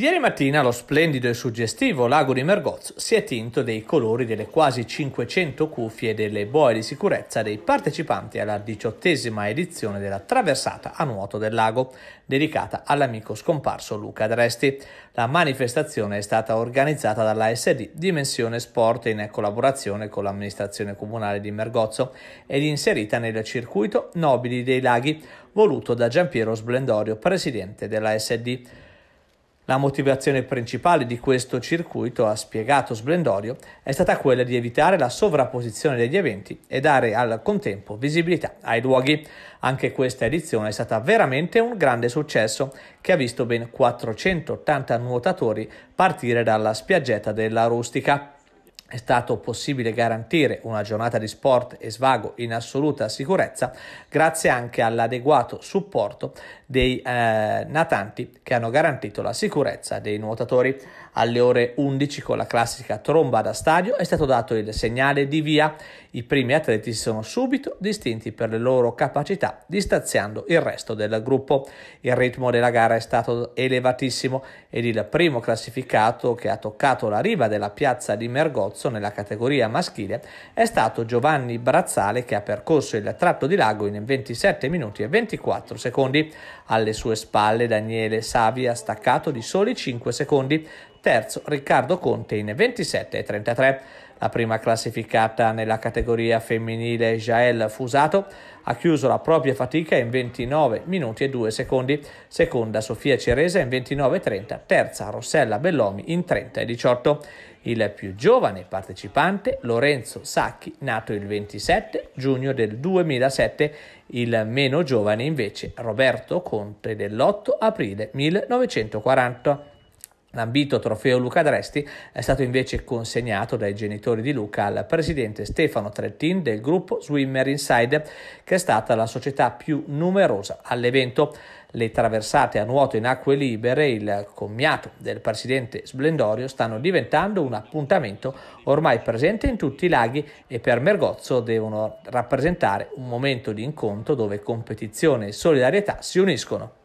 Ieri mattina lo splendido e suggestivo lago di Mergozzo si è tinto dei colori delle quasi 500 cuffie e delle boe di sicurezza dei partecipanti alla diciottesima edizione della traversata a nuoto del lago, dedicata all'amico scomparso Luca Dresti. La manifestazione è stata organizzata dalla SD Dimensione Sport in collaborazione con l'amministrazione comunale di Mergozzo ed inserita nel circuito Nobili dei Laghi voluto da Giampiero Splendorio, presidente della SD. La motivazione principale di questo circuito, ha spiegato Splendorio, è stata quella di evitare la sovrapposizione degli eventi e dare al contempo visibilità ai luoghi. Anche questa edizione è stata veramente un grande successo che ha visto ben 480 nuotatori partire dalla spiaggetta della Rustica è stato possibile garantire una giornata di sport e svago in assoluta sicurezza grazie anche all'adeguato supporto dei eh, natanti che hanno garantito la sicurezza dei nuotatori. Alle ore 11 con la classica tromba da stadio è stato dato il segnale di via. I primi atleti si sono subito distinti per le loro capacità, distanziando il resto del gruppo. Il ritmo della gara è stato elevatissimo ed il primo classificato che ha toccato la riva della piazza di Mergozzo nella categoria maschile è stato Giovanni Brazzale che ha percorso il tratto di lago in 27 minuti e 24 secondi. Alle sue spalle Daniele Savi ha staccato di soli 5 secondi terzo Riccardo Conte in 27 e 33. La prima classificata nella categoria femminile Jael Fusato ha chiuso la propria fatica in 29 minuti e 2 secondi, seconda Sofia Ceresa in 29 e 30, terza Rossella Bellomi in 30 e 18. Il più giovane partecipante, Lorenzo Sacchi, nato il 27 giugno del 2007, il meno giovane invece Roberto Conte dell'8 aprile 1940. L'ambito trofeo Luca Dresti è stato invece consegnato dai genitori di Luca al presidente Stefano Trettin del gruppo Swimmer Inside, che è stata la società più numerosa all'evento. Le traversate a nuoto in acque libere, il commiato del presidente Splendorio, stanno diventando un appuntamento ormai presente in tutti i laghi e per Mergozzo devono rappresentare un momento di incontro dove competizione e solidarietà si uniscono.